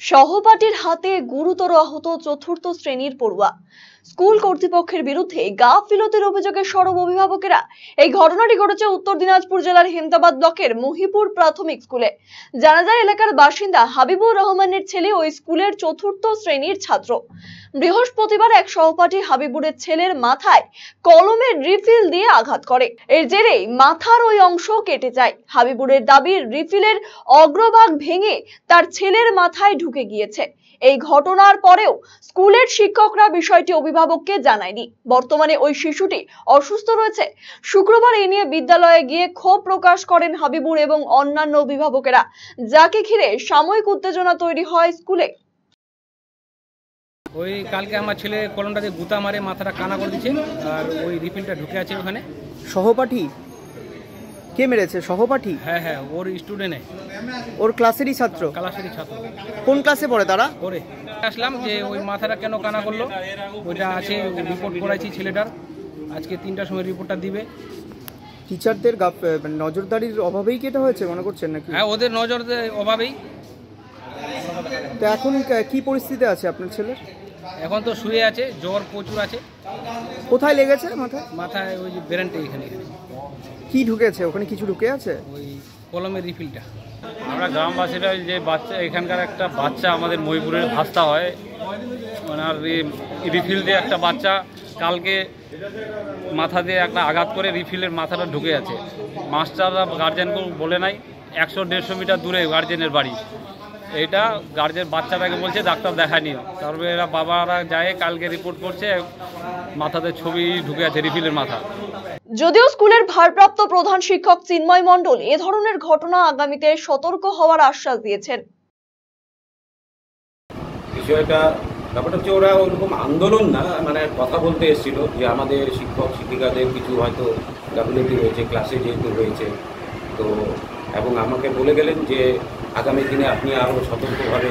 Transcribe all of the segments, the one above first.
সহপাঠীর হাতে গুরুতর আহত চতুর্থ শ্রেণির পড়ুয়া। স্কুল কর্তৃপক্ষের বিরুদ্ধে গাফিলতির অভিযোগে সরব অভিভাবকেরা। এই ঘটনাটি ঘটেছে উত্তর দিনাজপুর জেলার হেমতাবাদ ব্লকের মহিপুর প্রাথমিক স্কুলে। জানা যায় এলাকার বাসিন্দা হাবিবুর রহমানের ছেলে ওই স্কুলের চতুর্থ শ্রেণির ছাত্র। বৃহস্পতিবার এক সহপাঠী হাবিবুরের ছেলের মাথায় কলমের রিফিল দিয়ে আঘাত করে। এর জেরেই মাথার ওই অংশ কেটে যায়। হাবিবুরের দাবি, রিফিলের অগ্রভাগ ভেঙে তার ছেলের মাথায় ঢুকে গিয়েছে। এই ঘটনার পরেও স্কুলের শিক্ষকরা বিষয়টি অভিভাবককে জানায়নি। বর্তমানে ওই শিশুটি অসুস্থ রয়েছে। শুক্রবার এ নিয়ে বিদ্যালয়ে গিয়ে ক্ষোভ প্রকাশ করেন হাবিবুর এবং অন্যান্য অভিভাবকেরা যাকে ঘিরে সাময়িক উত্তেজনা তৈরি হয় স্কুলে। ওই কালকে আমার ছেলে কলমটাতে গুতা মারে মাথাটা কানা করে দিচ্ছে আর ওই রিফিলটা ঢুকে আছে ওখানে। সহপাঠী কে মেরেছে? সহপাঠী? হ্যাঁ হ্যাঁ ওর স্টুডেন্টে ওর ক্লাসেরই ছাত্র? কালাসারি ছাত্র। কোন ক্লাসে পড়ে তারা? ওরে আসলাম যে ওই মাথাটা কেন কানা করল? ওইটা আছে রিপোর্ট করাইছি ছেলেটার। আজকে তিনটার সময় রিপোর্টটা দিবে। টিচারদের মানে নজরদারির অভাবেই কি এটা হয়েছে মনে করছেন নাকি? হ্যাঁ ওদের নজর অভাবেই। তো এখন কা- পরিস্থিতি আছে আপনার ছেলের এখন তো শুয়ে আছে জ্বর প্রচুর আছে। কোথায় লেগেছে মাথায়? মাথায় ওই যে ব্রেনটা এখানে। কি ঢুকেছে? ওখানে কিছু ঢুকে আছে? ওই কলমের রিফিলটা। আমরা গ্রামবাসীরা যে বাচ্চা, এখানকার একটা বাচ্চা আমাদের মহিপুরের ভাস্তা হয়। ওনার রিফিল দিয়ে একটা বাচ্চা কালকে মাথা দিয়ে একটা আঘাত করে রিফিলের মাথাটা ঢুকে আছে। মাস্টাররা গার্জেনকেও বলে নাই, একশো দেড়শো মিটার দূরে গার্জেনের বাড়ি। এটা গার্জেন বাচ্চাটাকে বলছে, ডাক্তার দেখায়নি তারপরে এরা বাবারা যায়, কালকে রিপোর্ট করছে, মাথাতে ছবি ঢুকে আছে রিফিলের মাথা। যদিও স্কুলের ভারপ্রাপ্ত প্রধান শিক্ষক চিন্ময় মণ্ডল এ ধরনের ঘটনা আগামীতে সতর্ক হওয়ার আশ্বাস দিয়েছেন। বিষয়টা ব্যাপারটা হচ্ছে ওরা ওরকম আন্দোলন না মানে কথা বলতে এসেছিল যে আমাদের শিক্ষক শিক্ষিকাদের কিছু হয়তো গাফিলতি রয়েছে ক্লাসে যেহেতু রয়েছে তো এবং আমাকে বলে গেলেন যে আগামী দিনে আপনি আরও সতর্কভাবে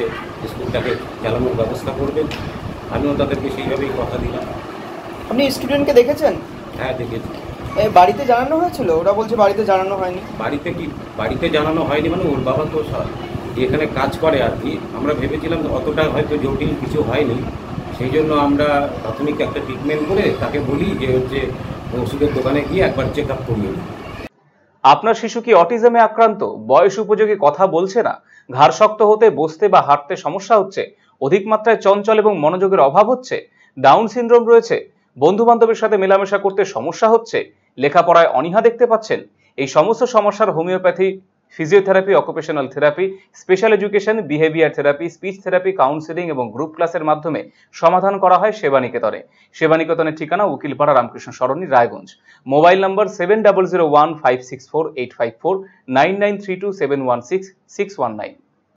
স্কুলটাকে চালানোর ব্যবস্থা করবেন। আমিও তাদেরকে সেইভাবেই কথা দিলাম। আপনি স্টুডেন্টকে দেখেছেন? হ্যাঁ দেখেছি। বাড়িতে জানানো হয়েছিল? ওরা বলছে বাড়িতে জানানো হয়নি। বাড়িতে কি বাড়িতে জানানো হয়নি মানে ওর বাবা তো এখানে কাজ করে আর কি। আমরা ভেবেছিলাম অতটা হয়তো জটিল কিছু হয়নি। সেই জন্য আমরা প্রাথমিক একটা ট্রিটমেন্ট করে তাকে বলি যে হচ্ছে ওষুধের দোকানে গিয়ে একবার চেক আপ করিয়ে আপনার শিশু কি অটিজমে আক্রান্ত? বয়স উপযোগী কথা বলছে না? ঘাড় শক্ত হতে বসতে বা হাঁটতে সমস্যা হচ্ছে? অধিক মাত্রায় চঞ্চল এবং মনোযোগের অভাব হচ্ছে? ডাউন সিনড্রোম রয়েছে? বন্ধু বান্ধবের সাথে মেলামেশা করতে সমস্যা হচ্ছে? লেখাপড়ায় অনীহা দেখতে পাচ্ছেন? এই সমস্ত সমস্যার homoeopathy, physiotherapy occupational therapy special education behaviour therapy speech therapy counselling এবং গ্রুপ ক্লাসের মাধ্যমে সমাধান করা হয় সেবানিকেতনে। সেবানিকেতনের ঠিকানা Ukilpara Ramkrishna Sarani, Raiganj. Mobile number seven double zero one five six four eight five four nine nine three two seven one six six one nine